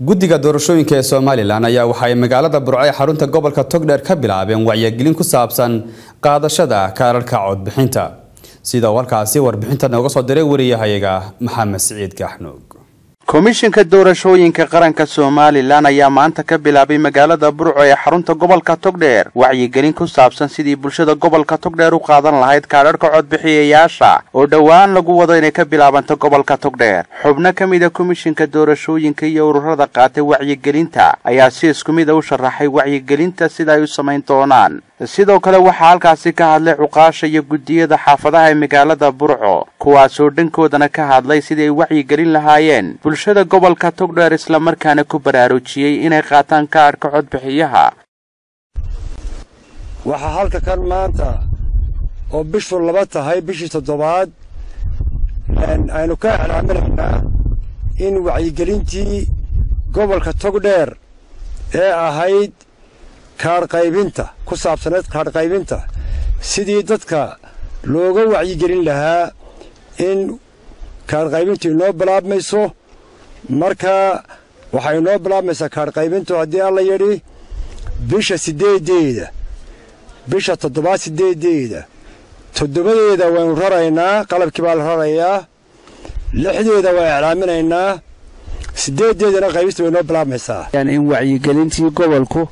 guddiga doorashooyinka ee somalilan ayaa waxa ay magaalada burco ee xarunta gobolka togdheer ka bilaabeen wacyigelin ku saabsan qaadashada kaararka codbixinta. Sida uu halkaasi warbixinta nooga soo diray wariyahayaga maxamed siciid gaxnuug komishinka doorashooyinka qaranka somalilan ayaa maanta ka bilaabay magaalada burco ee xarunta gobolka togdheer. Wacyigelin ku saabsan sidii bulshada gobolka togdheer u qaadan lahayd kaadharhka codbixiyayaasha oo dhowaan lagu wado inay ka bilaabanto gobolka togdheer. Xubno ka mida komishinka doorashooyinka iyo ururada qaatay wacyigelinta ayaa si isku mid a u sharaxay wacyigelinta sida ay u samayn doonaan sidoo kale waxaa halkaasi ka hadlay cuqaasha iyo guddiyada xaafadaha ee magaalada burco kuwaasoo dhankoodana ka hadlay sidii ay wacyigelin lahaayeen. Bulshada gobolka togdheer islamarkaana ku baraarujiyey inay qaataan kaadhka codbixiyaha. Waxaa halka kan maanta oo bishu laba tahay bishii toddobaad aynu ka iclaaminaynaa in wacyigelintii gobolka togdheer ee ahayd kaadhqaybinta ku saabsaneed kaadhqaybinta sidii dadka looga wacyigelin lahaa in kaadhqaybintu inoo bilaabmayso marka waxay inoo bilaabmaysaa kaadhqaybintu haddii alla yidhi bisha siddeeddeeda bisha toddobaad siddeeddeeda toddobadeeda waynu raraynaa qalabkii baa la rarayaa lixdeeda waa iclaaminaynaa siddeeddeedana qaybista way inoo bilaabmaysaa. In wacyigelintii gobolku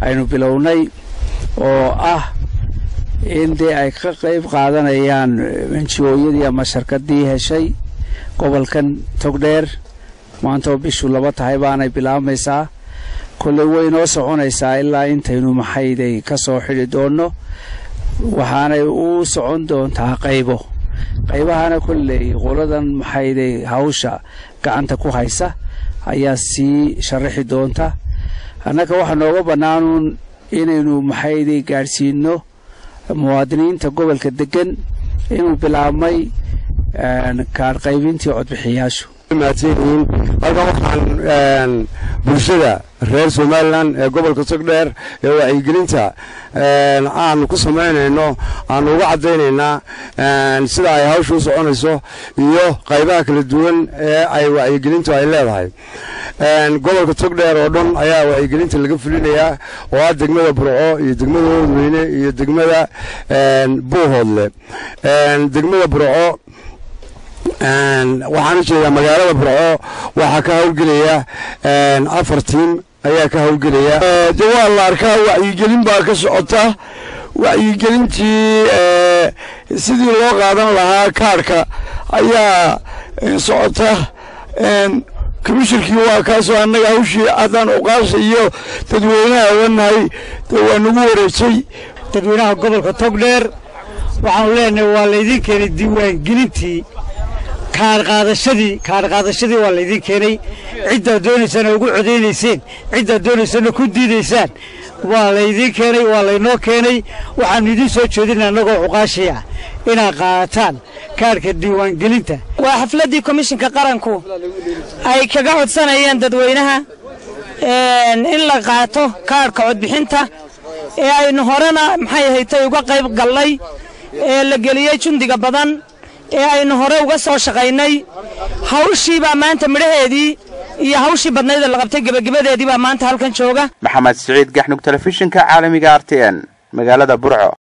aynu bilownay oo ah in dee ay ka qayb qaadanayaan enjiyooyadii ama sharkadii heshay gobolkan togdheer. Maanta oo bishu laba tahay baanay bilaabmaysaa. Kolley way inoo soconaysaa ilaa intaynu maxayday ka soo xidhi doonno. Waxaanay u socon doontaa qaybo. Qaybahana kolley qoladan maxayday hawsha gacanta ku haysa ayaa sii sharaxi doonta annaga waxaa nooga bannaanuun inaynu maxayday gaadhsiinno muwaadiniinta gobolka deggan inuu bilaabmay kaadhqaybintii codbixiyaashu mahadsanyihiin halkan waxaan bulshada reer somalilan ee gobolka togdheer ee wacyigelinta aanu ku samaynayno aanu uga caddaynaynaa sida ay hawsha u soconayso iyo qaybaha kala duwan ee ay wacyigelintu ay leedahay. Gobolka togdheer oo dhan ayaa wacyigelinta laga fulinayaa oo ah degmada burco iyo degmada oodweyne iyo degmada buuhoodle. Degmada burco waxaan u jeedaa magaalada burco. Waxaa ka hawlgelaya afar tiim ayaa ka hawlgelaya de waa la arkaa wacyigelin baa ka socota. Wacyigelintii sidii loo qaadan lahaa kaarhka ayaa socota. Komishirkii waa kaasoo annaga hawshii haddaan uqaasha iyo dadweynaha wanahay de waa nagu wareejay dadweynaha gobolka togdheer. Waxaanu leenahay waa laydin keenay diiwaangelintii kaadhqaadashadii kaadhqaadashadii waa laydin keenay. Ciddaad doonaysaan ugu codaynayseen ciddaad doonaysana ku diidaysaan. Waa laydin keenay waa laynoo keenay. Waxaannu idiin soo jeedina annagoo cuqaashii ah inaad qaadataan kaadhka diiwaangelinta. Waa xafladdii komishinka qaranku ay kaga codsanayeen dadweynaha in la qaato kaadhka codbixinta ee aynu horena maxay ahaytay uga qayb gallay ee la geliyey jundiga badan ee aynu hore uga soo shaqaynay hawshii baa maanta midhaheedii iyo hawshii badnaydee la qabtay gebagabadeedii baa maanta halkan jooga. Maxamed siciid gaxnug telefishinka caalamiga r t n magaalada burco